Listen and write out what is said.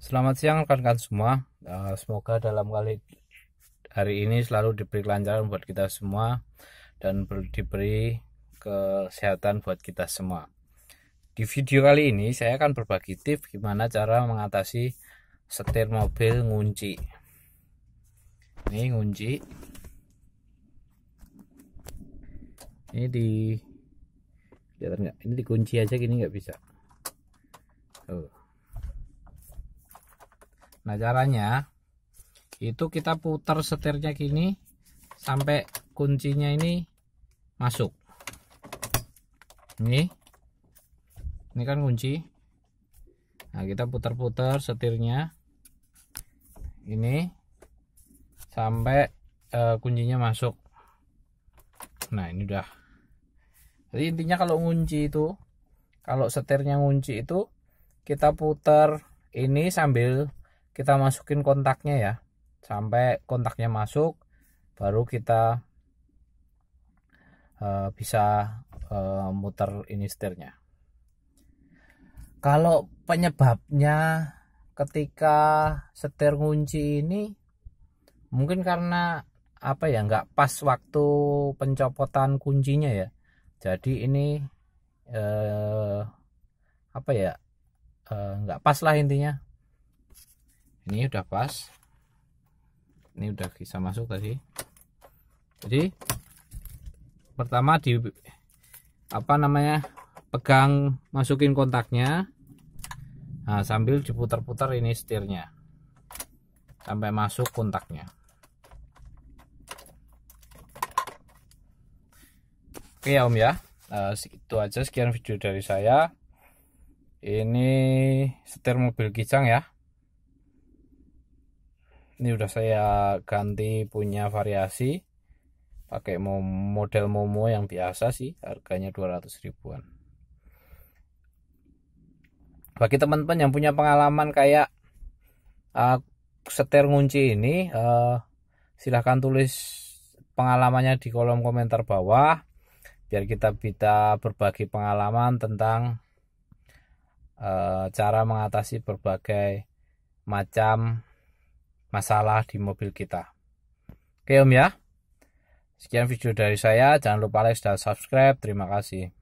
Selamat siang rekan-rekan semua. Uh, semoga dalam kali hari ini selalu diberi kelancaran buat kita semua dan diberi kesehatan buat kita semua. Di video kali ini saya akan berbagi tips gimana cara mengatasi setir mobil ngunci. Ini ngunci. Ini di nggak? Ini dikunci aja gini nggak bisa. Tuh. Nah caranya itu kita putar setirnya gini sampai kuncinya ini masuk. Ini, ini kan kunci. Nah kita putar-putar setirnya ini sampai uh, kuncinya masuk. Nah ini udah. Jadi intinya kalau ngunci itu, kalau setirnya ngunci itu kita putar ini sambil kita masukin kontaknya ya. Sampai kontaknya masuk baru kita uh, bisa uh, muter ini setirnya. Kalau penyebabnya ketika setir kunci ini mungkin karena apa ya nggak pas waktu pencopotan kuncinya ya. Jadi ini eh, apa ya eh, nggak pas lah intinya ini udah pas. Ini udah bisa masuk tadi. Jadi pertama di apa namanya pegang masukin kontaknya. Nah, sambil diputar-putar ini setirnya. Sampai masuk kontaknya. Oke ya om ya. Nah, itu aja sekian video dari saya. Ini setir mobil kijang ya ini udah saya ganti punya variasi. Pakai model Momo yang biasa sih harganya 200 ribuan. Bagi teman-teman yang punya pengalaman kayak uh, setir ngunci ini uh, silahkan tulis pengalamannya di kolom komentar bawah biar kita bisa berbagi pengalaman tentang uh, cara mengatasi berbagai macam masalah di mobil kita. Oke Om ya. Sekian video dari saya. Jangan lupa like dan subscribe. Terima kasih.